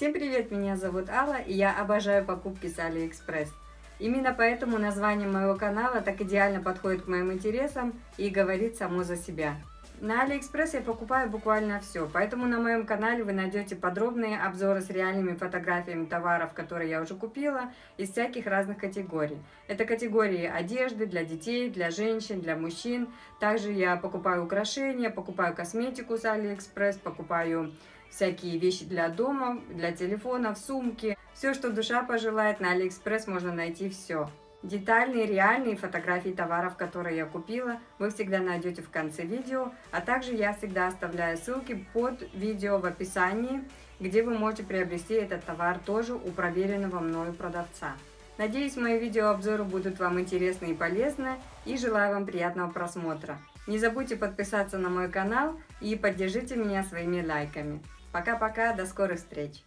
Всем привет, меня зовут Алла, и я обожаю покупки с Алиэкспресс. Именно поэтому название моего канала так идеально подходит к моим интересам и говорит само за себя. На Алиэкспресс я покупаю буквально все, поэтому на моем канале вы найдете подробные обзоры с реальными фотографиями товаров, которые я уже купила, из всяких разных категорий. Это категории одежды для детей, для женщин, для мужчин. Также я покупаю украшения, покупаю косметику с Алиэкспресс, покупаю всякие вещи для дома, для телефонов, сумки. Все, что душа пожелает, на Алиэкспресс можно найти все. Детальные, реальные фотографии товаров, которые я купила, вы всегда найдете в конце видео, а также я всегда оставляю ссылки под видео в описании, где вы можете приобрести этот товар тоже у проверенного мною продавца. Надеюсь, мои видеообзоры будут вам интересны и полезны, и желаю вам приятного просмотра. Не забудьте подписаться на мой канал и поддержите меня своими лайками. Пока-пока, до скорых встреч!